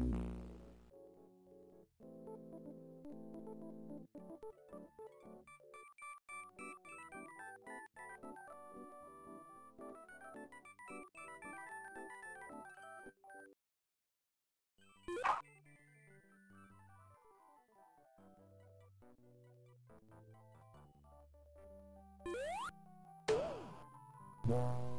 What? Bye.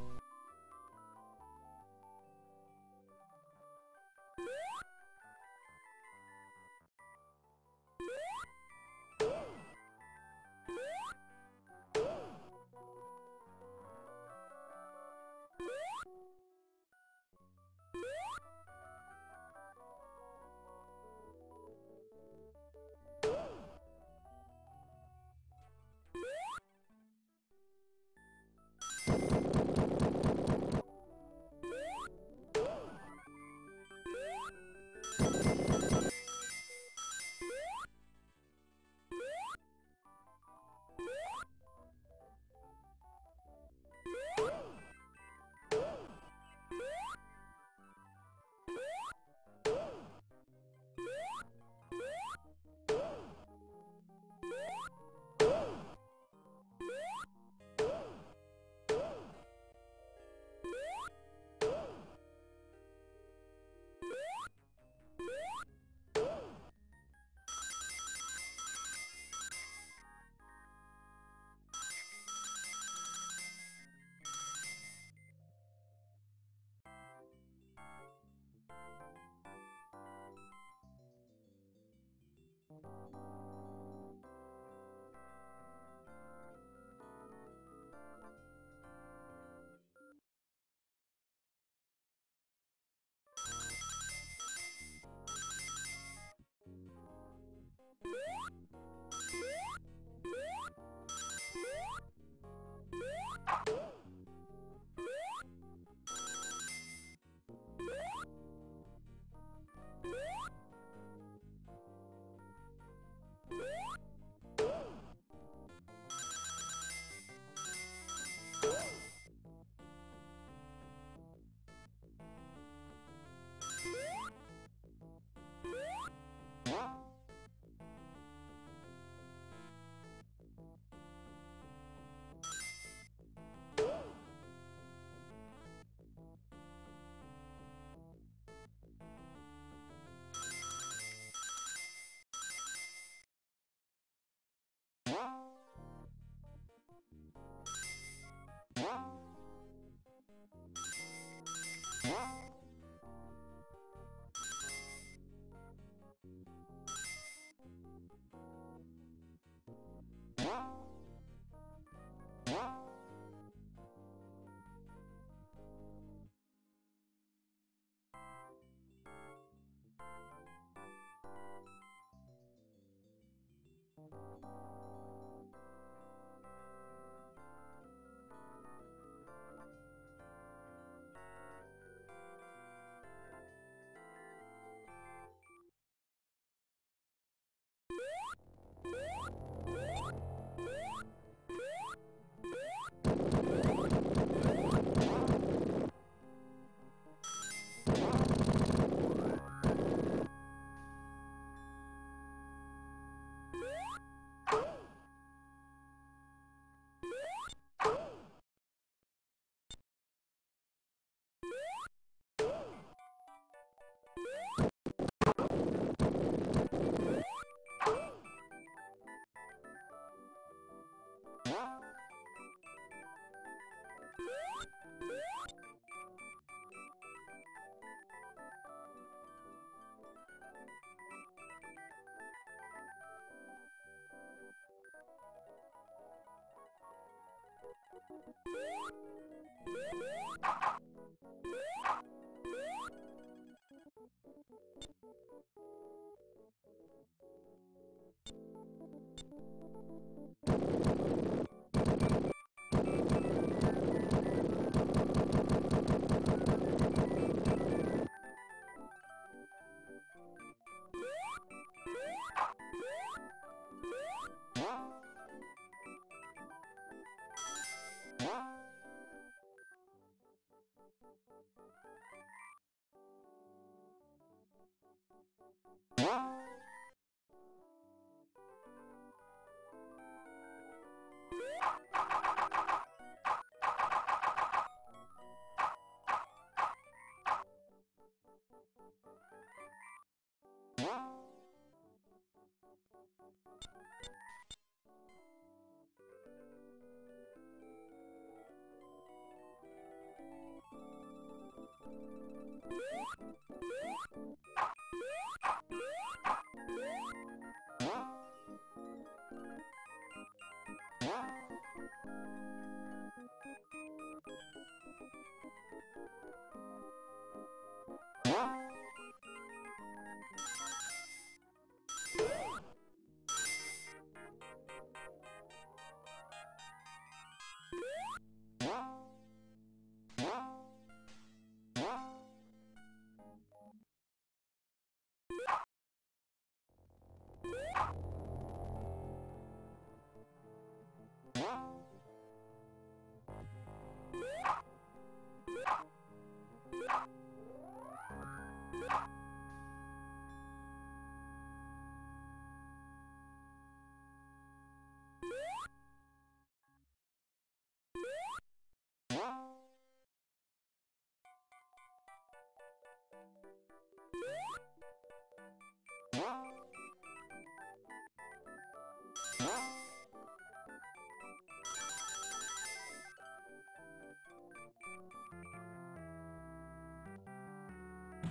you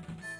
you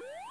Woo!